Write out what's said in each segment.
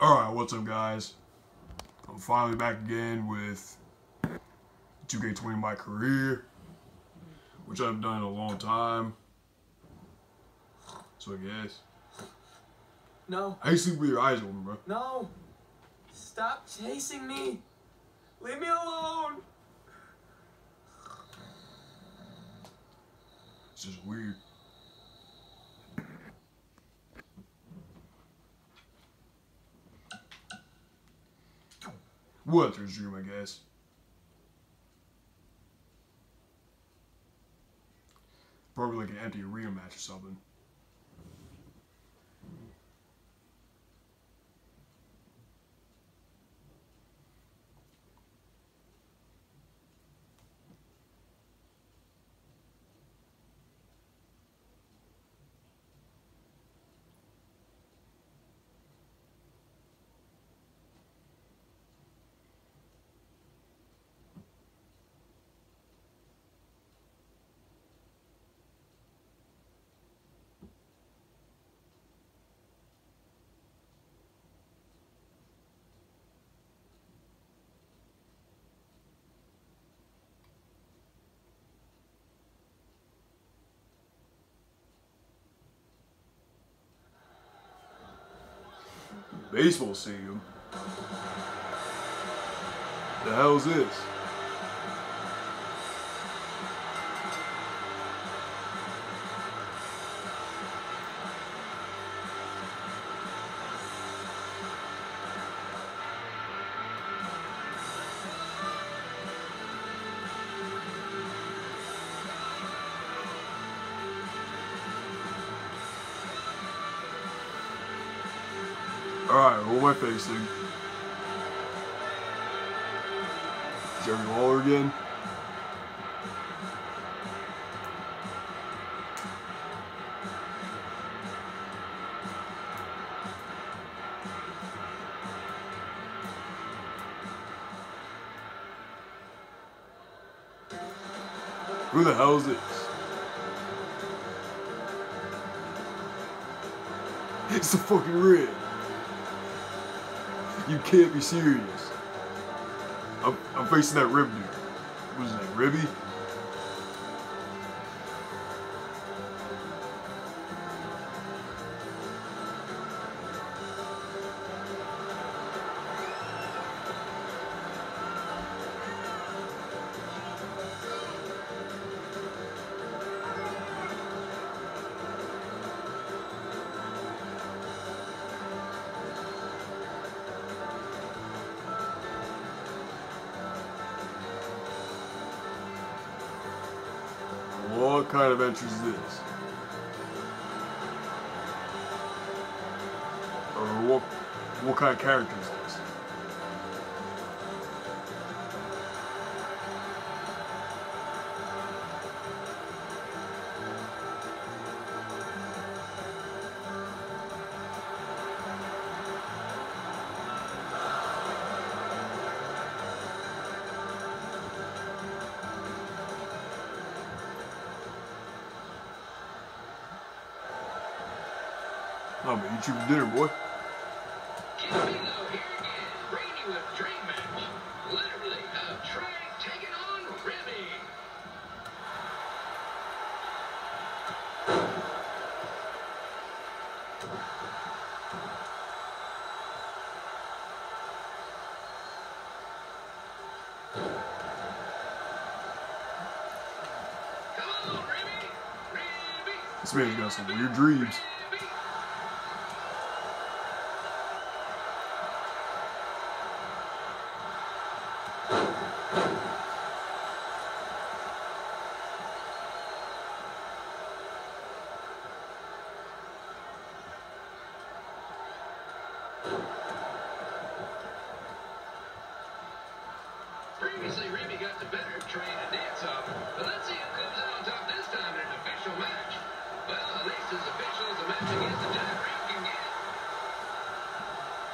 Alright, what's up guys? I'm finally back again with 2K20 My Career, which I've done in a long time. So I guess. No, I sleep with your eyes open, bro. no. Stop chasing me. Leave me alone. It's just weird. What there's dream, I guess. Probably like an empty arena match or something. Baseball stadium. The hell's this? Alright, who am I facing? Jerry Waller again? Who the hell is this? It's the fucking red. You can't be serious. I'm, I'm facing that rib dude. What is that, Ribbie? What kind of entrance is this? Or what, what kind of character on Remy. Come on, Remy. Remy. This man's got some weird dreams.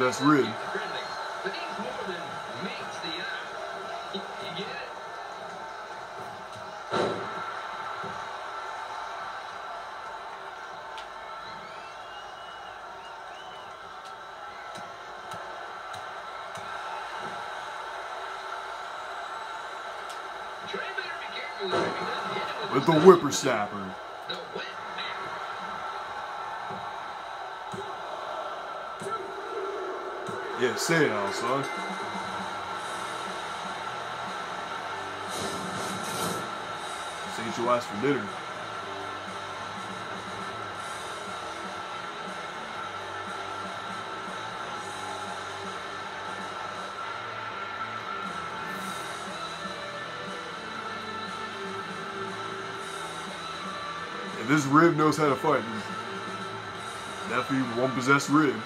hit it With the whippersnapper. The Yeah, say it now, son. This ain't your ass for dinner. This rib knows how to fight, definitely one possessed rib.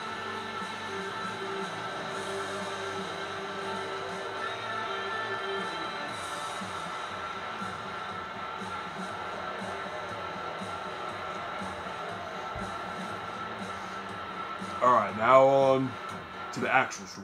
All right, now on to the actual story.